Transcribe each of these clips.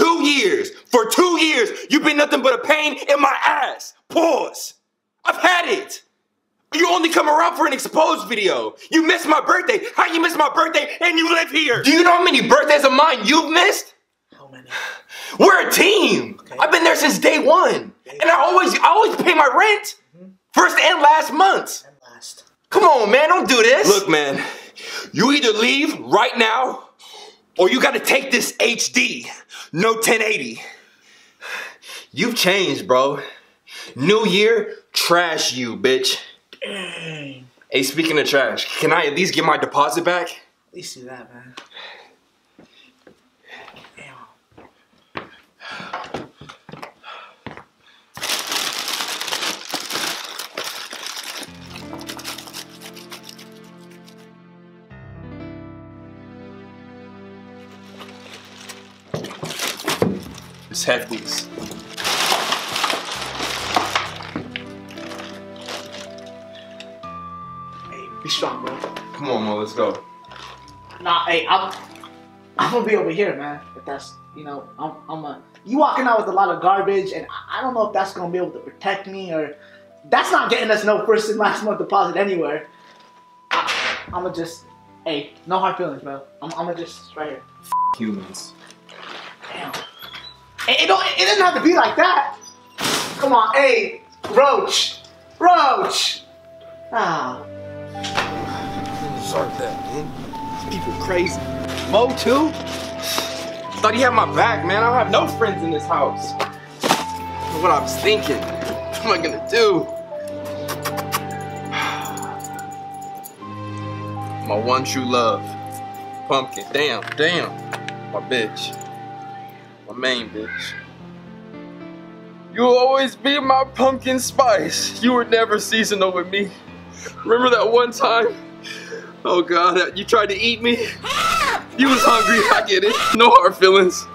two years. For two years, you've been nothing but a pain in my ass. Pause. I've had it. You only come around for an exposed video. You missed my birthday. How you miss my birthday and you live here? Do you know how many birthdays of mine you've missed? How many? We're a team. Okay. I've been there since day one. And I always I always pay my rent. Mm-hmm. First and last month. And last. Come on, man, don't do this. Look, man, you either leave right now or you gotta take this HD. No 1080. You've changed, bro. New year, trash you, bitch. Dang. Hey, speaking of trash, can I at least get my deposit back? At least see that, man. It's hefties. Hey, be strong, bro. Come on, Mo, let's go. Nah, hey, I'm, I'm gonna be over here, man. If that's, you know, I'm, I'm a. You walking out with a lot of garbage, and I- I don't know if that's gonna be able to protect me or. That's not getting us no first and last month deposit anywhere. I'm gonna just, hey, no hard feelings, bro. I'm, I'm gonna just right here. Humans. It, it don't. It doesn't have to be like that. Come on, hey, Roach, Roach. Ah. Start that, man. People crazy. Mo too? Thought he had my back, man. I don't have no friends in this house. What I was thinking. What am I gonna do? My one true love. Pumpkin. Damn, damn. My bitch. My main bitch. You'll always be my pumpkin spice. You were never seasonal with me. Remember that one time? Oh god, you tried to eat me? You was hungry, I get it. No hard feelings.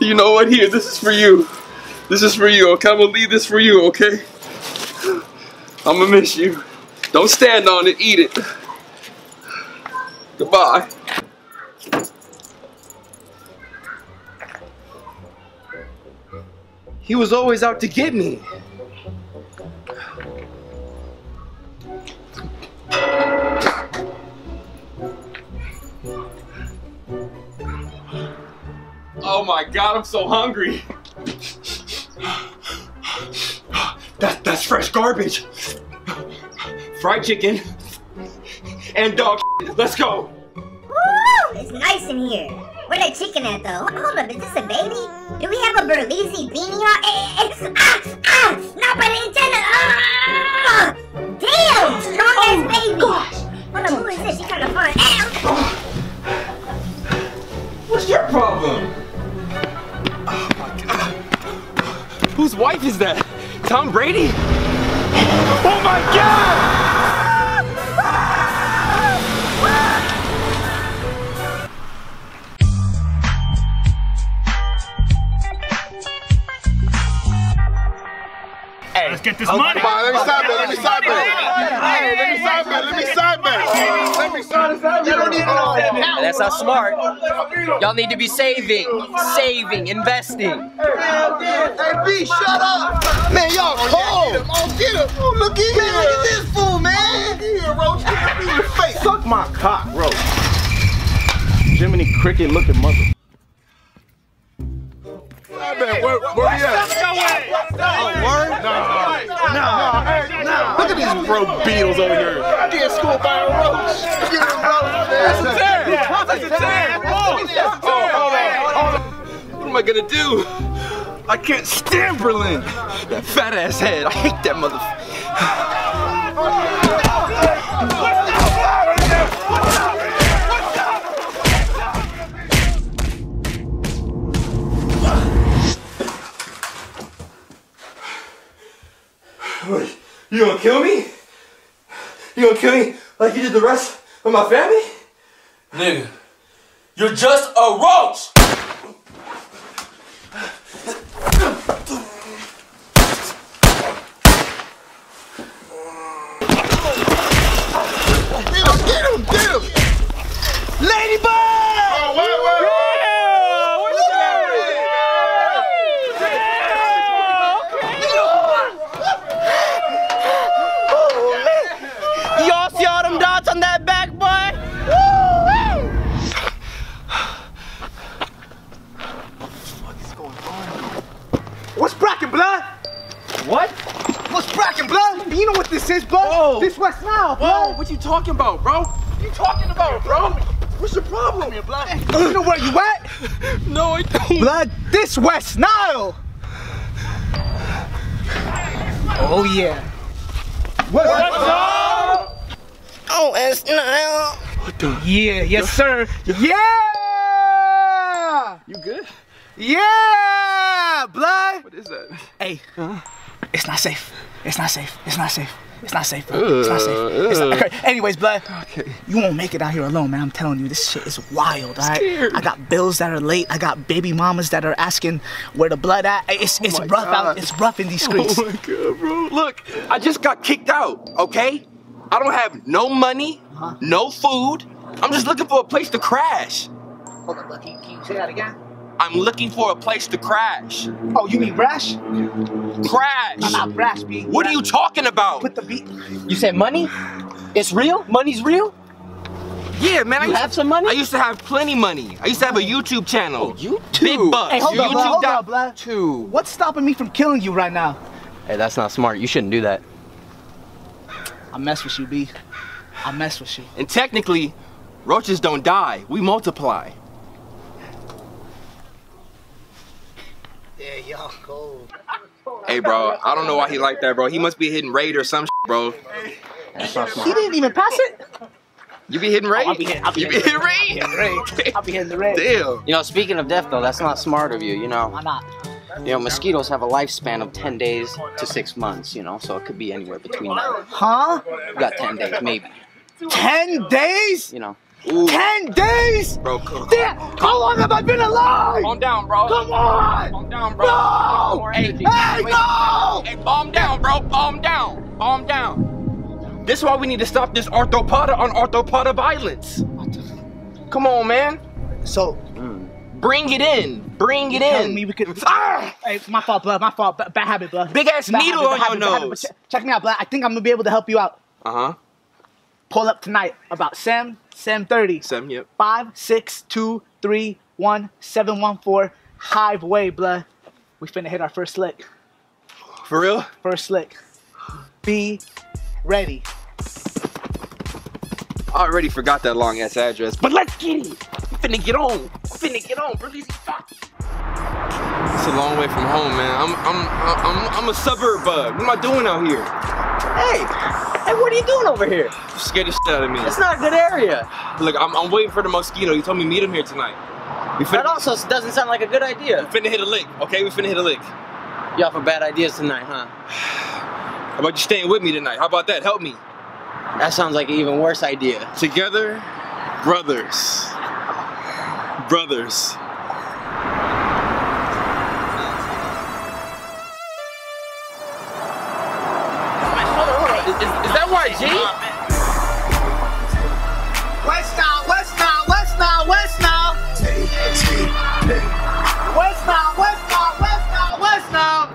You know what? Here, this is for you. This is for you, okay? I'm gonna leave this for you, okay? I'm gonna miss you. Don't stand on it, eat it. Goodbye. He was always out to get me. Oh my god, I'm so hungry. That, that's fresh garbage. Fried chicken and dog. Let's go. Woo! It's nice in here. Where the chicken at though? Hold up, is this a baby? Do we have a Berleezy beanie on? Eh, It's, ah, ah, not by the antenna. Ah! Damn, strong ass baby. Gosh. Hold on, who is this? She kind of fun. Ow. What's your problem? Oh my god. Whose wife is that? Tom Brady? Get this oh, money. Come on, let me side bet. Let me side bet. Hey, let me side bet. Let me side bet. Let me side bet. You don't need to know that. That's not smart. Y'all need to be saving, saving, investing. Hey, B, shut up. Man, y'all cold. Oh, get him. Oh, look at here. Man, look at this fool, man. Oh, look at here, Roach. Get me in your face. Suck my cock, bro. Jiminy Cricket looking mother. Side bet. Where, where we at? Nah. Look at these broke Beatles over here. Get schooled by a roach. Get him, Roach. That's a ten. That's a ten. Oh, hold on. Hold on. What am I gonna do? I can't stand Berlin. That fat ass head. I hate that motherfucker. What, You gonna kill me? You gonna kill me like you did the rest of my family? Nigga, you're just a roach! Get him, get him, get him. Ladybug! Oh, wait, wait, wait. blood? What? What's brackin', blood? You know what this is, blood? Whoa. This West Nile, bro. What you talking about, bro? What you talking about, bro? What's your problem? Here, blood. you know where you at? no, I don't. Blood, this West Nile. Oh, yeah. What's up? Oh, West Nile. What the? Yeah, yes, sir. Yeah! You good? Yeah! Blood. What is that? Hey, it's not safe. It's not safe. It's not safe. It's not safe, bro. It's not safe. It's not, okay. Anyways, blood, Okay. you won't make it out here alone, man. I'm telling you, this shit is wild, all right? scared. I got bills that are late. I got baby mamas that are asking where the blood at. It's it's my rough out. It's rough in these streets. Oh my god, bro. Look, I just got kicked out, okay? I don't have no money, Uh-huh. no food. I'm just looking for a place to crash. Hold on, blood. Can, can you say that again? I'm looking for a place to crash. Oh, you mean brash? Crash. I'm not brash, B. What are you talking about? Put the beat. You said money? It's real? Money's real? Yeah, man. I used, have some money? I used to have plenty money. I used to have a YouTube channel. Oh, you Big bucks. Hey, hold on, blood. Hold YouTube on. Two. What's stopping me from killing you right now? Hey, that's not smart. You shouldn't do that. I mess with you, B. I mess with you. And technically, roaches don't die. We multiply. Y'all cold. Hey, bro. I don't know why he like that, bro. He must be hitting raid or some shit, bro. That's not He didn't even pass it. You be hitting raid? I'll be hitting. I'll be you be hitting. hitting I'll be raid? hitting raid. I'll be hitting the raid. Damn. You know, speaking of death, though, that's not smart of you. You know, Why not? you know, mosquitoes have a lifespan of 10 days to six months. You know, so it could be anywhere between that. Huh? You got 10 days, maybe. Ten days? You know. Ooh. Ten days? Bro, calm, Damn! How long have I been alive? calm down, bro. Come on! Calm down, bro. No! Hey, Hey, no! Hey, calm down, bro. Calm down. Calm down. This is why we need to stop this arthropoda on arthropoda violence. Come on, man. So, Bring it in. Bring it telling in. me we could. Ah! Hey, my fault, blood. My fault. B- bad habit, blood. Big ass Bad needle habit, on bad your habit, bad habit. nose. But che- Check me out, blood. I think I'm gonna be able to help you out. Uh huh. Pull up tonight about Sam, Sam 30. Seven, yep. Five, six, two, three, one, seven, one, four. Hive way, blood. We finna hit our first lick. For real? First lick. Be ready. I already forgot that long ass address, but let's get it. I'm finna get on. I'm finna get on. Fuck. It's a long way from home, man. I'm I'm I'm I'm a suburb bug. What am I doing out here? Hey, hey, what are you doing over here? You scared the shit out of me. It's not a good area. Look, I'm, I'm waiting for the mosquito. You told me meet him here tonight. We That also doesn't sound like a good idea. We finna hit a lick, okay? We finna hit a lick. Y'all for bad ideas tonight, huh? How about you staying with me tonight? How about that? Help me. That sounds like an even worse idea. Together, brothers. Brothers. That YG? West now, west now, west now, west now. West now, west now, west now, west now.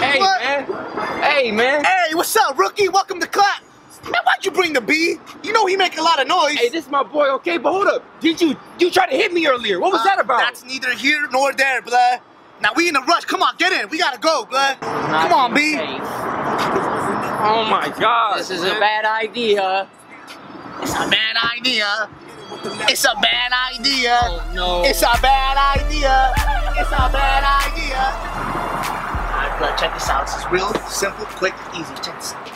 Hey, What? man. Hey, man. Hey, what's up, rookie? Welcome to clap. Man, why'd you bring the B? You know he make a lot of noise. Hey, this is my boy, okay? But hold up. Did you you try to hit me earlier? What was uh, that about? That's neither here nor there, blood. Now we in a rush. Come on, get in. We gotta go, blood. Come on, B. Hey, oh my god. This is a bad idea. It's a bad idea. It's a bad idea. Oh no. It's a bad idea. It's a bad idea. Alright, blood, check this out. This is real simple, quick, easy. Check this out.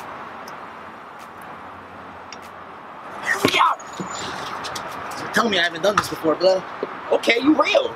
Here we go. So tell me I haven't done this before, blood. Okay, you real.